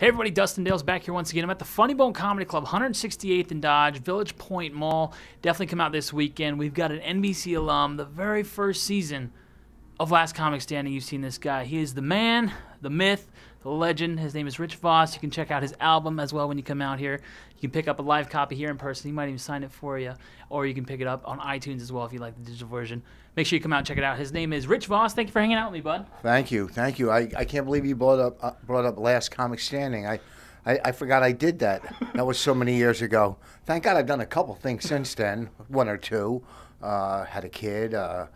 Hey everybody, Dustin Dales back here once again. I'm at the Funny Bone Comedy Club, 168th and Dodge, Village Point Mall. Definitely come out this weekend. We've got an NBC alum, the very first season of Last Comic Standing. You've seen this guy. He is the man, the myth, the legend. His name is Rich Vos. You can check out his album as well when you come out here. You can pick up a live copy here in person. He might even sign it for you, or you can pick it up on iTunes as well if you like the digital version. Make sure you come out and check it out. His name is Rich Vos. Thank you for hanging out with me, bud. Thank you, thank you. I, I can't believe you brought up uh, brought up Last Comic Standing. I, I, I forgot I did that. That was so many years ago. Thank God I've done a couple things since then, one or two. Uh, had a kid. Uh,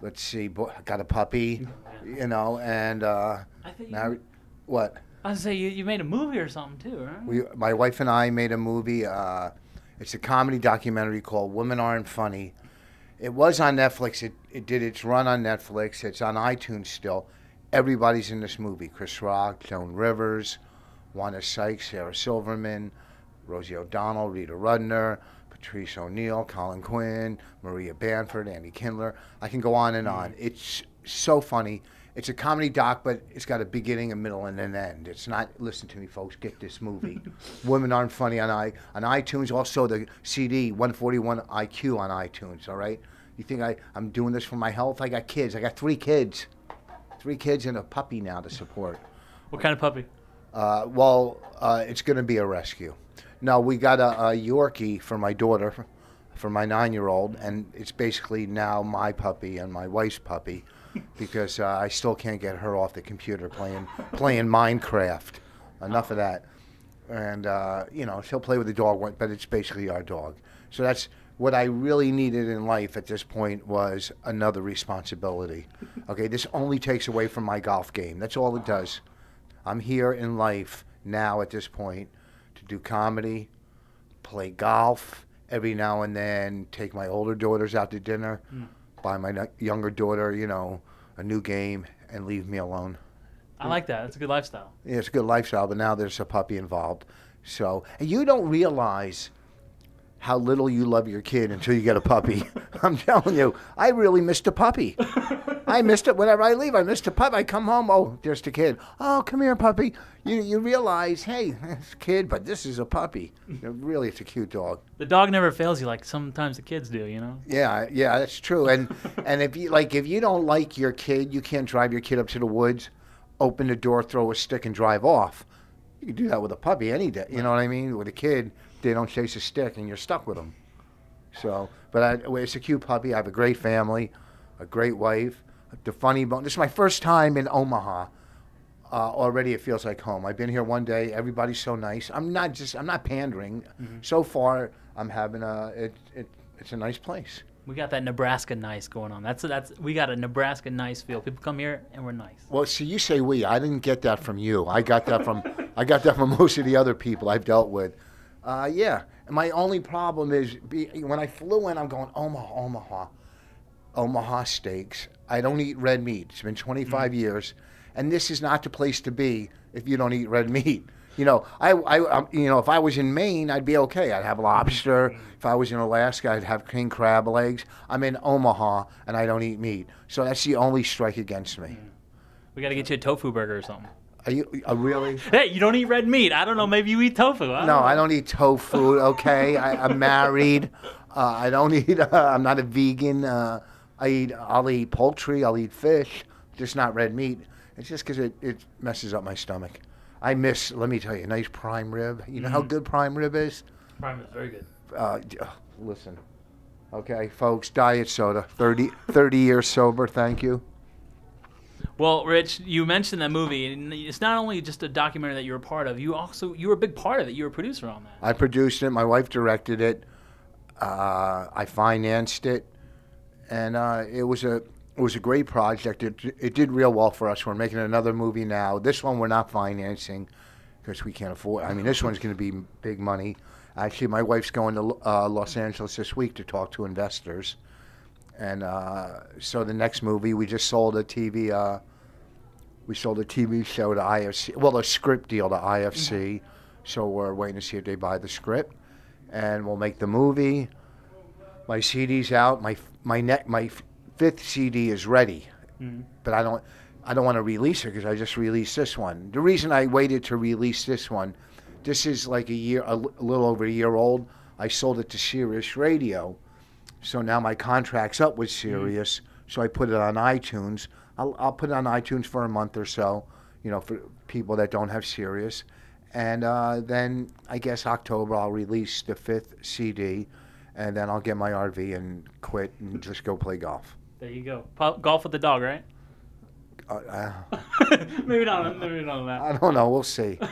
let's see, bo- got a puppy, you know, and uh, I think now you, what? I was say you, you made a movie or something too, right? We, my wife and I made a movie. Uh, it's a comedy documentary called "Women Aren't Funny." It was on Netflix. It, it did its run on Netflix. It's on iTunes still. Everybody's in this movie: Chris Rock, Joan Rivers, Wanda Sykes, Sarah Silverman, Rosie O'Donnell, Rita Rudner, Patrice O'Neal, Colin Quinn, Maria Bamford, Andy Kindler. I can go on and on. It's so funny. It's a comedy doc, but it's got a beginning, a middle, and an end. It's not. Listen to me, folks. Get this movie. Women aren't funny on i on iTunes. Also, the CD 141 IQ on iTunes. All right. You think I I'm doing this for my health? I got kids. I got three kids, three kids and a puppy now to support. What kind of puppy? Uh, well, uh, it's going to be a rescue. No, we got a, a Yorkie for my daughter, for my nine-year-old, and it's basically now my puppy and my wife's puppy, because uh, I still can't get her off the computer playing playing Minecraft. Enough of that. And uh, you know, she'll play with the dog, but it's basically our dog. So that's what I really needed in life at this point was another responsibility. Okay, this only takes away from my golf game. That's all it does. I'm here in life now at this point to do comedy, play golf every now and then, take my older daughters out to dinner, hmm. buy my younger daughter, you know, a new game, and leave me alone. I like that. That's a good lifestyle. Yeah, it's a good lifestyle, but now there's a puppy involved. So, and you don't realize how little you love your kid until you get a puppy. I'm telling you, I really missed a puppy. I missed it whenever I leave. I missed a puppy. I come home, oh, there's the kid. Oh, come here, puppy. You you realize, hey, it's a kid, but this is a puppy. Really, it's a cute dog. The dog never fails you like sometimes the kids do, you know? Yeah, yeah, that's true. And and if you like, if you don't like your kid, you can't drive your kid up to the woods, open the door, throw a stick, and drive off. You can do that with a puppy any day. You know what I mean? With a kid, they don't chase a stick, and you're stuck with them. So, but I, it's a cute puppy. I have a great family, a great wife. The funny bone. This is my first time in Omaha. Uh, already, it feels like home. I've been here one day. Everybody's so nice. I'm not just. I'm not pandering. So far, I'm having a. It, it, it's a nice place. We got that Nebraska nice going on. That's that's we got a Nebraska nice feel. People come here and we're nice. Well, see, you say we. I didn't get that from you. I got that from I got that from most of the other people I've dealt with. Uh, yeah. And my only problem is be, when I flew in, I'm going Omaha, Omaha, Omaha steaks. I don't eat red meat. It's been 25 years, and this is not the place to be if you don't eat red meat. You know, I, I, um, you know, if I was in Maine, I'd be okay. I'd have lobster. If I was in Alaska, I'd have king crab legs. I'm in Omaha, and I don't eat meat. So that's the only strike against me. We got to get you a tofu burger or something. Are you uh, really? Hey, you don't eat red meat. I don't know. Maybe you eat tofu. I No, don't I don't eat tofu. Okay, I, I'm married. Uh, I don't eat. Uh, I'm not a vegan. Uh, I eat. I'll eat poultry. I'll eat fish. Just not red meat. It's just because it, it messes up my stomach. I miss. Let me tell you, a nice prime rib. You know how good prime rib is. Prime is very good. Uh, uh, listen, okay, folks. Diet soda. 30, 30 years sober. Thank you. Well, Rich, you mentioned that movie, and it's not only just a documentary that you were a part of. You also you were a big part of it. You were a producer on that. I produced it. My wife directed it. Uh, I financed it, and uh, it was a it was a great project. It it did real well for us. We're making another movie now. This one we're not financing because we can't afford. I mean, this one's going to be big money. Actually, my wife's going to uh, Los Angeles this week to talk to investors, and uh, so the next movie we just sold a TV. Uh, we sold a TV show to IFC. Well, a script deal to IFC. So we're waiting to see if they buy the script, and we'll make the movie. My CD's out. My my net my fifth CD is ready, but I don't. I don't want to release it because I just released this one. The reason I waited to release this one, this is like a year, a, l- a little over a year old. I sold it to Sirius Radio, so now my contract's up with Sirius. So I put it on iTunes. I'll, I'll put it on iTunes for a month or so, you know, for people that don't have Sirius. And uh, then I guess October I'll release the fifth CD, and then I'll get my RV and quit and just go play golf. There you go. Pu- golf with the dog, right? Uh, uh, maybe not. Maybe not on I don't know. We'll see.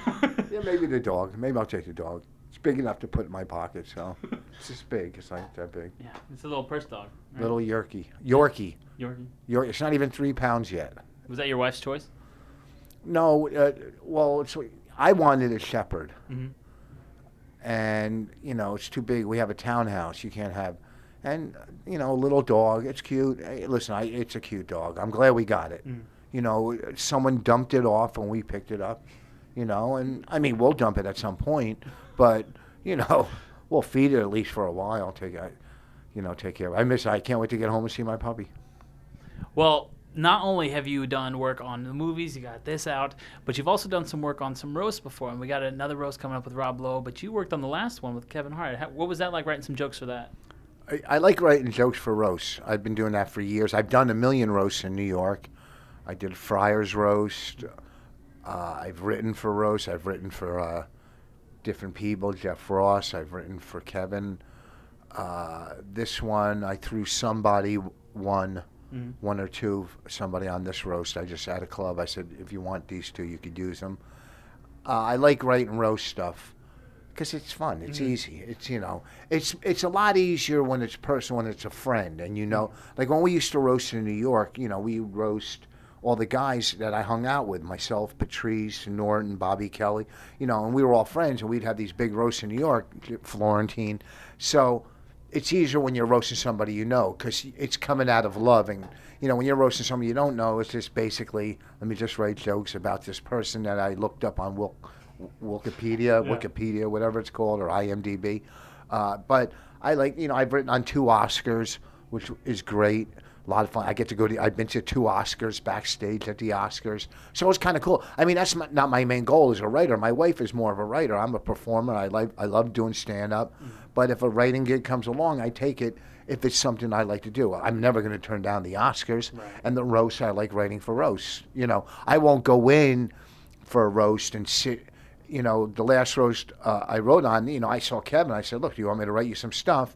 Yeah, maybe the dog. Maybe I'll take the dog. It's big enough to put in my pocket, so it's just big. It's not that big. yeah, it's a little purse dog. Right? Little Yorkie. Yorkie. Yorkie. Yorkie. It's not even three pounds yet. Was that your wife's choice? No, uh, well, it's, I wanted a shepherd, Mm-hmm. And you know it's too big. We have a townhouse. You can't have, and you know, a little dog. It's cute. Hey, listen, I, it's a cute dog. I'm glad we got it. Mm. You know, someone dumped it off and we picked it up. You know, and I mean, we'll dump it at some point, but you know, we'll feed it at least for a while. Take it, you know, take care. of it. I miss. it. I can't wait to get home and see my puppy. Well, not only have you done work on the movies, you got this out, but you've also done some work on some roasts before, and we got another roast coming up with Rob Lowe. But you worked on the last one with Kevin Hart. How, what was that like writing some jokes for that? I, I like writing jokes for roasts. I've been doing that for years. I've done a million roasts in New York. I did Friars roast. Uh, I've written for roasts. I've written for uh, different people. Jeff Ross. I've written for Kevin. Uh, this one, I threw somebody one, Mhm. one or two, somebody on this roast. I just at a club. I said, if you want these two, you could use them. Uh, I like writing roast stuff because it's fun. It's Mhm. easy. It's you know, it's it's a lot easier when it's personal, when it's a friend, and you know, like when we used to roast in New York, you know, we roast all the guys that I hung out with, myself, Patrice, Norton, Bobby Kelly, you know, and we were all friends, and we'd have these big roasts in New York, Florentine. So it's easier when you're roasting somebody you know because it's coming out of love and you know when you're roasting somebody you don't know it's just basically let me just write jokes about this person that i looked up on Wik- wikipedia Yeah. wikipedia whatever it's called or imdb uh, but i like you know i've written on two oscars which is great a lot of fun. I get to go to. I've been to two Oscars backstage at the Oscars, so it's kind of cool. I mean, that's not my main goal as a writer. My wife is more of a writer. I'm a performer. I like. I love doing stand up, but if a writing gig comes along, I take it. If it's something I like to do, I'm never going to turn down the Oscars Right. and the roast. I like writing for roasts. You know, I won't go in for a roast and sit. You know, the last roast uh, I wrote on, you know, I saw Kevin. I said, "Look, do you want me to write you some stuff?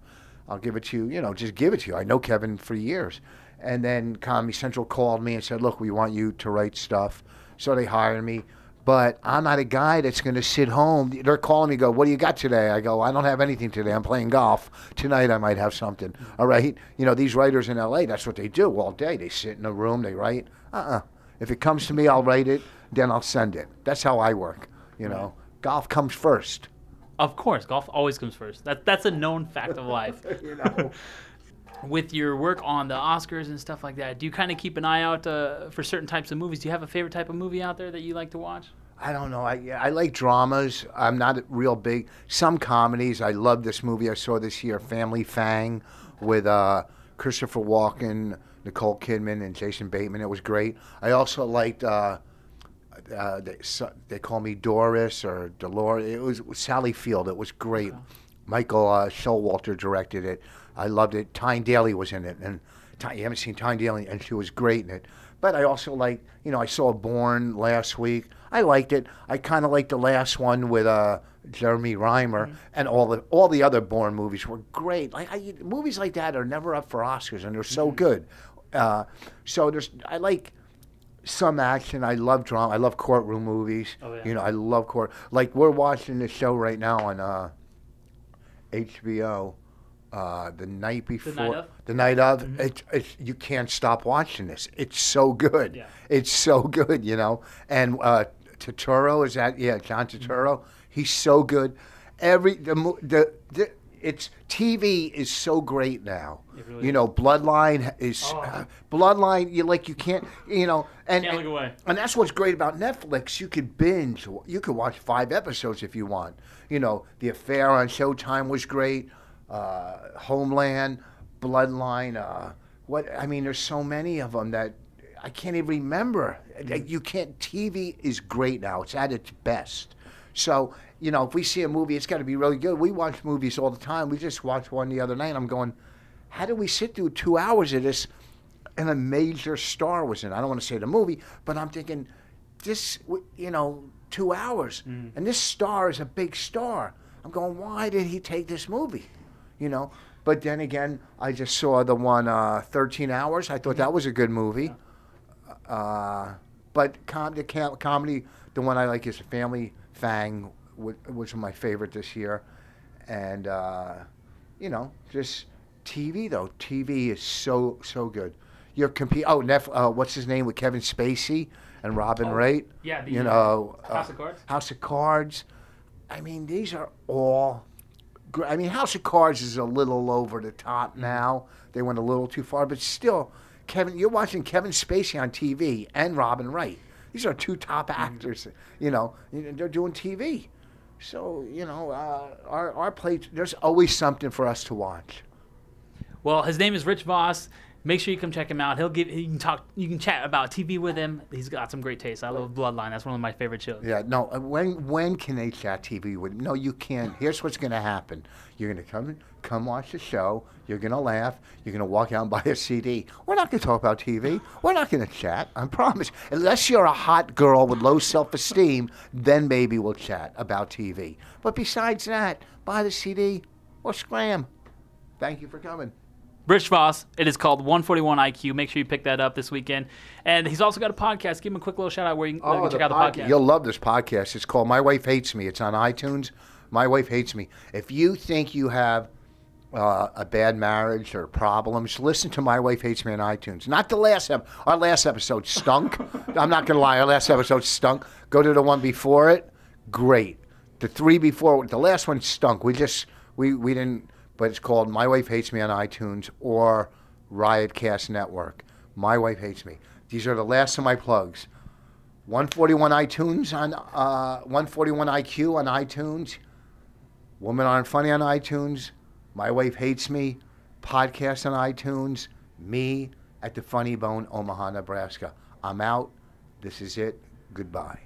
I'll give it to you. You know, just give it to you. I know Kevin for years." And then Comedy Central called me and said, "Look, we want you to write stuff." So they hired me. But I'm not a guy that's going to sit home. They're calling me, go, what do you got today? I go, I don't have anything today. I'm playing golf. Tonight I might have something. All right. You know, these writers in LA, that's what they do all day. They sit in a room, they write. Uh uh If it comes to me, I'll write it, then I'll send it. That's how I work. You know, golf comes first. Of course, golf always comes first. That that's a known fact of life. you know. With your work on the Oscars and stuff like that, do you kind of keep an eye out uh, for certain types of movies? Do you have a favorite type of movie out there that you like to watch? I don't know. I I like dramas. I'm not real big. Some comedies. I love this movie I saw this year, Family Fang, with uh, Christopher Walken, Nicole Kidman, and Jason Bateman. It was great. I also liked. Uh, uh, they, so, they call me Doris or Dolores. It was Sally Field. It was great. Michael uh, Showalter directed it. I loved it. Tyne Daly was in it, and Ty, you haven't seen Tyne Daly, and she was great in it. But I also like, you know, I saw Bourne last week. I liked it. I kind of liked the last one with uh, Jeremy Renner, and all the all the other Bourne movies were great. Like I, movies like that are never up for Oscars, and they're so good. Uh, so there's I like some action. I love drama. I love courtroom movies. Oh, yeah. You know, I love court. Like we're watching this show right now on uh, HBO. Uh, the night before, Night of? the night of, mm-hmm. it's, it's you can't stop watching this. It's so good. Yeah. It's so good, you know. And uh, Turturro is that? Yeah, John Turturro. He's so good. Every the the, the it's TV is so great now. Really you know, Bloodline is Oh. Bloodline. You like you can't you know and away. and that's what's great about Netflix. You could binge. You could watch five episodes if you want. You know, The Affair on Showtime was great. Uh, Homeland, Bloodline. Uh, what I mean, there's so many of them that I can't even remember. Like, You can't. TV is great now. It's at its best. So you know, if we see a movie, it's got to be really good. We watch movies all the time. We just watched one the other night. I'm going, how do we sit through two hours of this? And a major star was in. it. I don't want to say the movie, but I'm thinking, this, you know, two hours, and this star is a big star. I'm going, why did he take this movie? You know. But then again, I just saw the one uh, 13 Hours. I thought that was a good movie. Uh, but com- the com- comedy, the one I like is Family Fang, which was my favorite this year. And, uh, you know, just TV, though. TV is so, so good. You're compete. Oh, Nef- uh, what's his name with Kevin Spacey and Robin Oh, Wright? yeah, the, you uh, know, House of Cards? House of Cards. I mean, these are all. gr- I mean, House of Cards is a little over the top Mm-hmm. now. They went a little too far, but still, Kevin, you're watching Kevin Spacey on TV and Robin Wright. These are two top Mm-hmm. actors. You know, they're doing TV. So you know, uh, our our plate. There's always something for us to watch. Well, his name is Rich Vos. Make sure you come check him out. He'll give. You can talk. You can chat about TV with him. He's got some great taste. I love Bloodline. That's one of my favorite shows. Yeah, no. uh, When when can they chat TV with? No, you can't. Here's what's going to happen. You're going to come come watch the show. You're going to laugh. You're going to walk out and buy a CD. We're not going to talk about TV. We're not going to chat. I promise. Unless you're a hot girl with low self-esteem, then maybe we'll chat about TV. But besides that, buy the CD or scram. Thank you for coming. Rich Vos. It is called 141 IQ. Make sure you pick that up this weekend. And he's also got a podcast. Give him a quick little shout out where you, can the check out the podca- podcast. You'll love this podcast. It's called My Wife Hates Me. It's on iTunes. My Wife Hates Me. If you think you have uh, a bad marriage or problems, listen to My Wife Hates Me on iTunes. Not the last episode. Our last episode stunk. I'm not going to lie. Our last episode stunk. Go to the one before it. Great. The three before, the last one stunk. We just, we, we didn't, but it's called My Wife Hates Me on iTunes or Riotcast Network. My Wife Hates Me. These are the last of my plugs. 141 iTunes on uh, 141 IQ on iTunes. Women Aren't Funny on iTunes. My Wife Hates Me podcast on iTunes. Me at the Funny Bone, Omaha, Nebraska. I'm out. This is it. Goodbye.